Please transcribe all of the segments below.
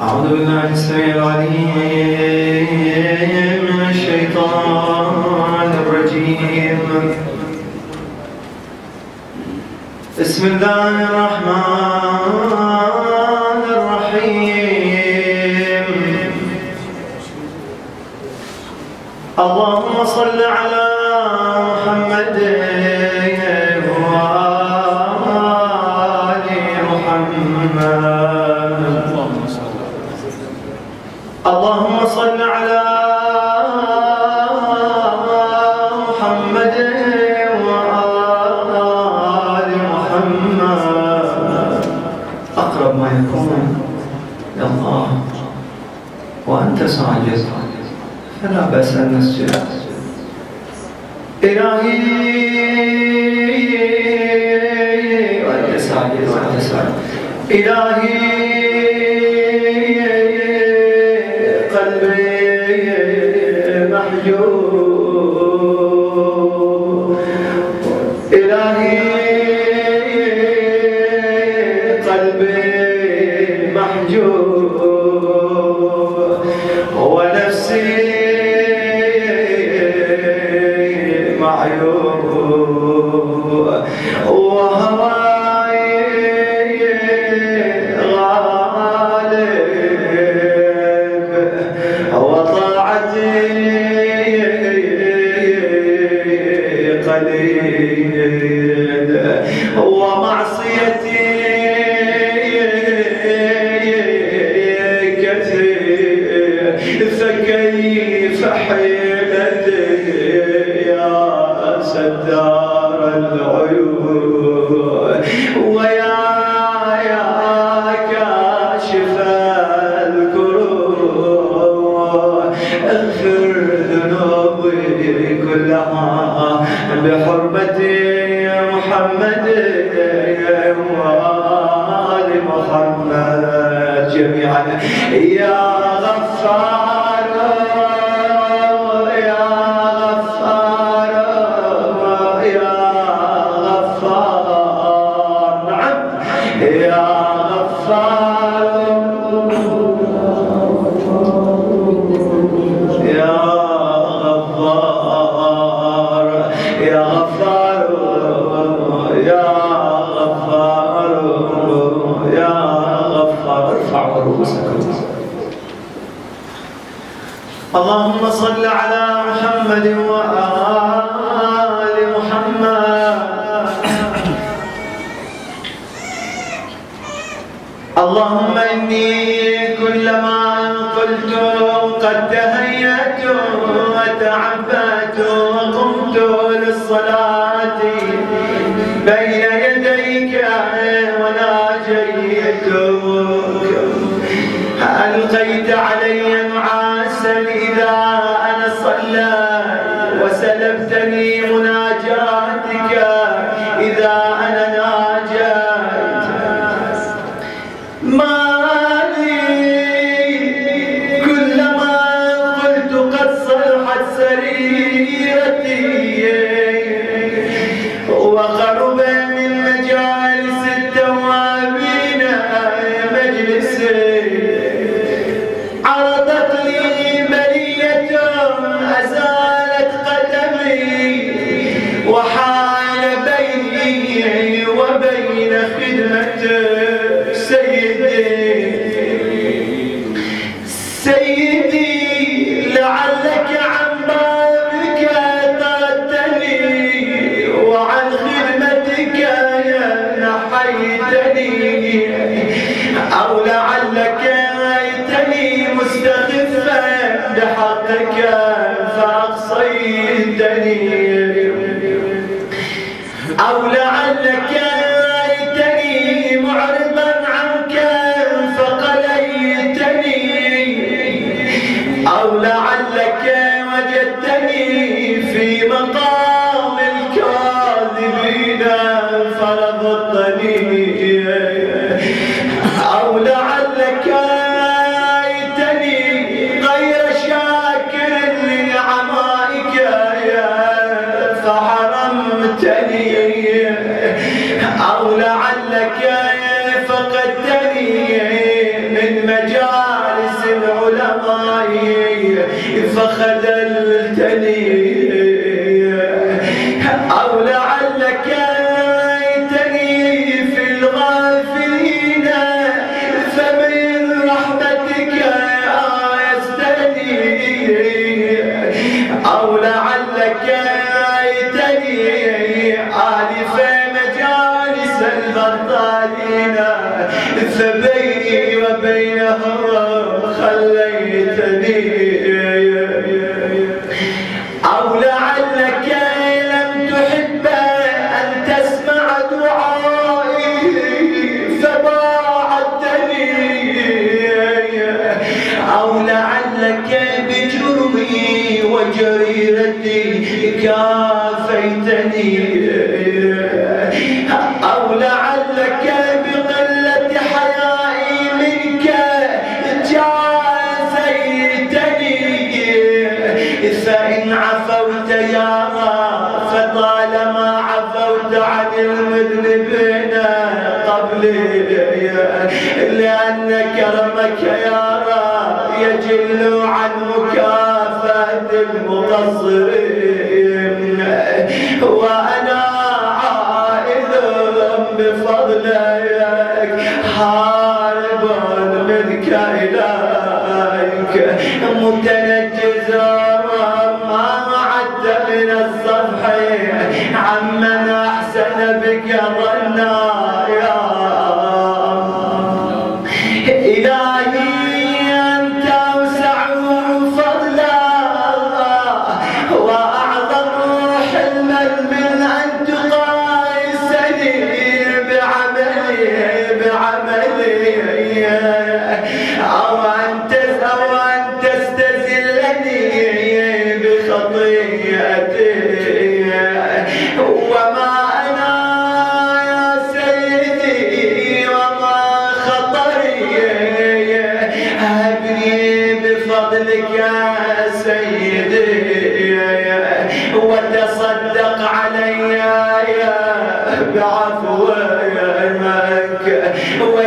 أعوذ بالله السميع العليم من الشيطان الرجيم. بسم الله الرحمن Resul. İlahi, İlahi, اغفر ذنوبي كلها بحرمة محمد وآل محمد جميعا. يا غفار صلاتي بين ألقيت علي ليتني كافيتني أو لعلك بقلة حيائي منك جازيتني فإن عفوت يا فطالما عفوت عن المذنبين قبلي لأن كرمك يا رب يجل عن مكان. المقصرين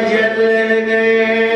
gentlemen.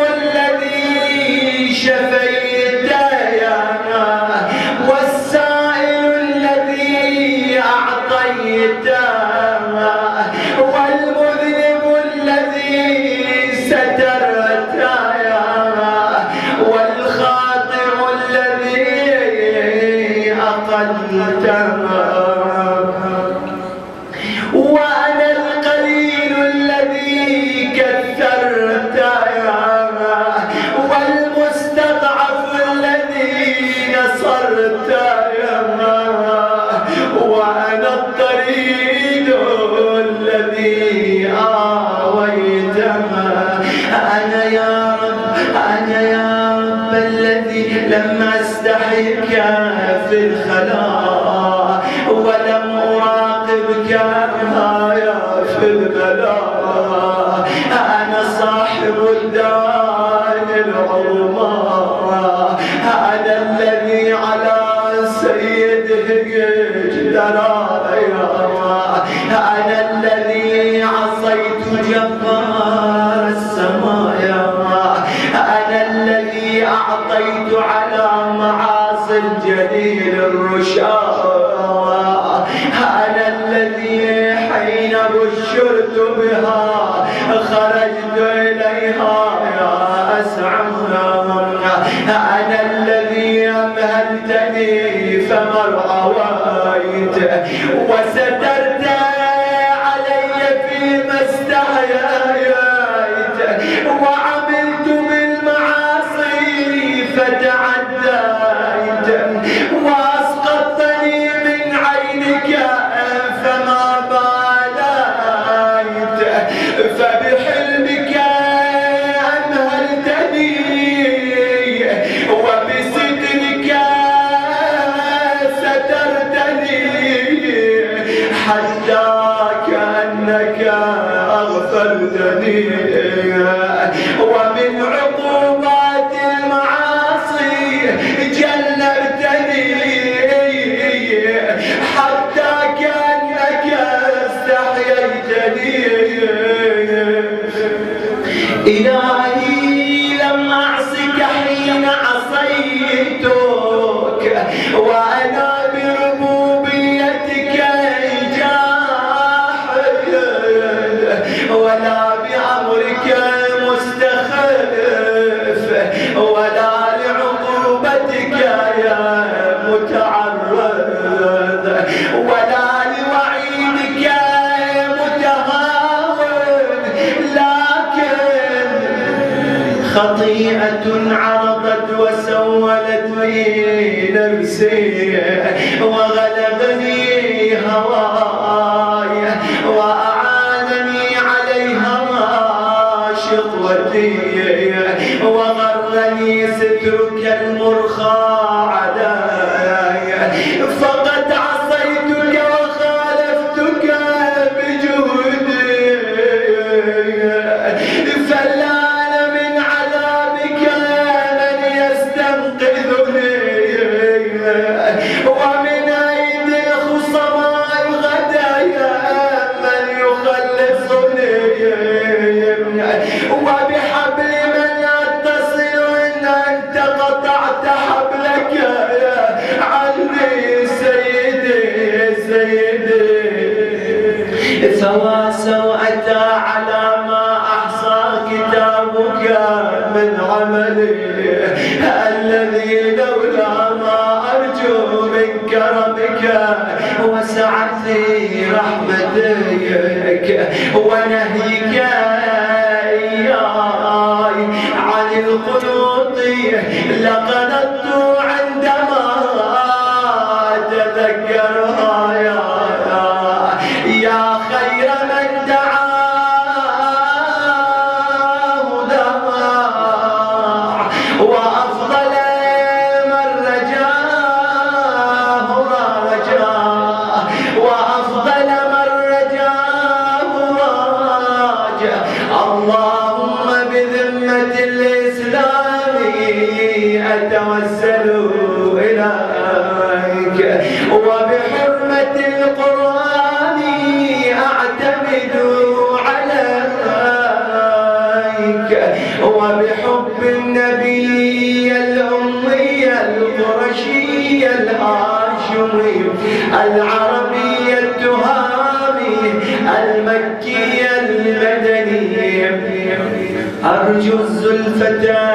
الذي شفى أنا الذي أمهلتني فما رأيت وسترت كأنك أغفلتني. ولا بأمرك مستخف ولا لعقوبتك يا متعرض ولا لوعيدك متهاون. لكن خطيئة عرضت وسولت لي نفسي وغلبني شقوتي وغرني سترك المرخى علي فقد ثوى سوءة على ما أحصى كتابك من عملي. الذي لولا ما أرجو من كرمك وسعت رحمتك ونهيك إياي عن القنوط وبحرمة القرآن أعتمد عليك. وبحب النبي الأمي القرشي الهاشمي العربي التهامي المكي المدني. أرجو الزلفة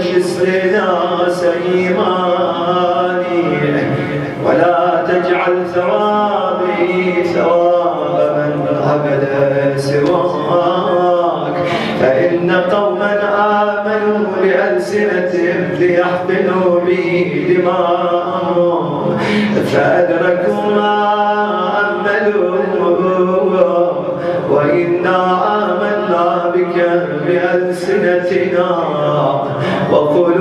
توحش ناس إيماني ولا تجعل ثوابي ثواب من عبد سواك. فإن قوما آمنوا بألسنتهم ليحقنوا به دماءهم. فأدركوا ما أملوا وإنا آمنا بك بألسنتنا. وقلوبنا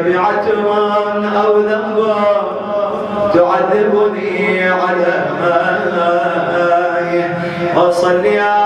تبعة أو ذنب تعذبني على يا